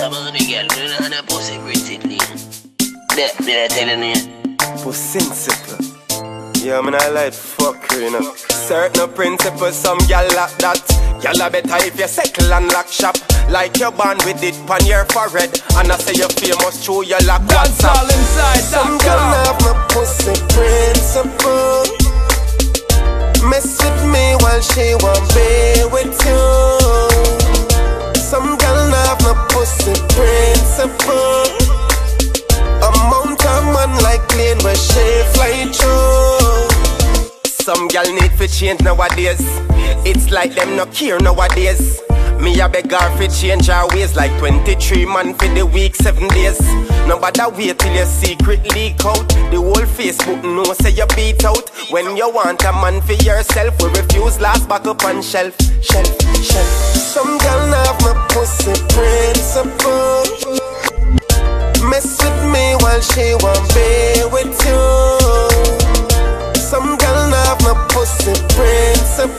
some of the girl, you know, and a pussy pretty. That, did I tell you? Pussy simple. Yeah, man, I like fuck her, you know. Certain principles, some gal like that. Gal a better if you settle and lock shop. Like you're born with it on your forehead. And I say you're famous through your lock That's all inside. Some Some gal have my pussy Some gal need for change nowadays. It's like them no care nowadays. Me a beg her fi change her ways like 23 man for the week, 7 days. Nobody wait till your secret leak out. The whole Facebook know say you beat out. When you want a man for yourself, we refuse last back up on shelf, shelf, shelf. Some gal have my Amount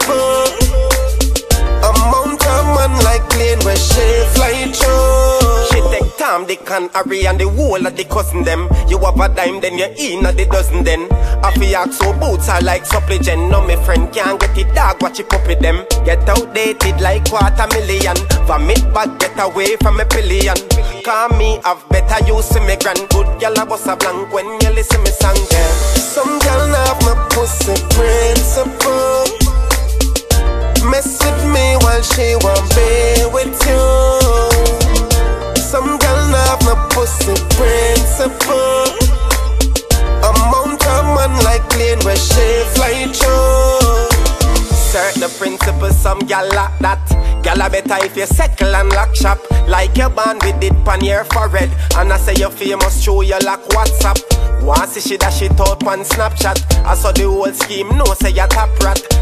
of man like plane where she fly through. She take Dick and Harry and the whole of the cousin them. You have a dime, then you in a the dozen then. I feel so boots are like supplicant. No, my friend can't get it dog, watch it puppy them. Get outdated like quarter million. Vomit back, get away from a pillion. Call me, I've better use to me grand. Good girl, I bust a blank when you listen me song them. Some girl have my pussy principle. She won't be with you. Some girl have my pussy principle. Amount of man like plane where she fly through. Certain principles, some gal like that. Gal a better if you settle and lock shop. Like your born with it on your forehead. And I say you famous through your lock WhatsApp. Once see she dash it out on Snapchat. I saw the whole scheme, no say you top rat.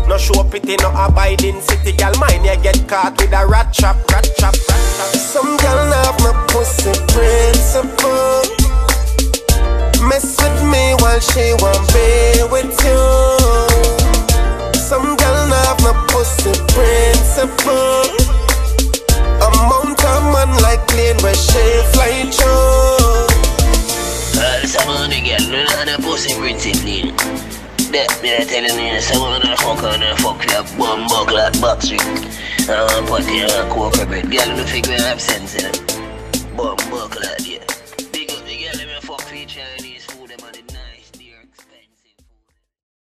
Pity, no abiding city. Gal mine, you get caught with a rat trap, rat trap, rat trap. Some gal have my pussy principle. Mess with me while she won't be with you. Some gal have my pussy principle. Amount of man like plane where she fly through. All some of the girl, you know, and pussy pretty That, did I tell you? Some of the fuck on the fuck you have bum buckle at box ring. I want put you on coke bread. Girl, you figure have sense in it. Bum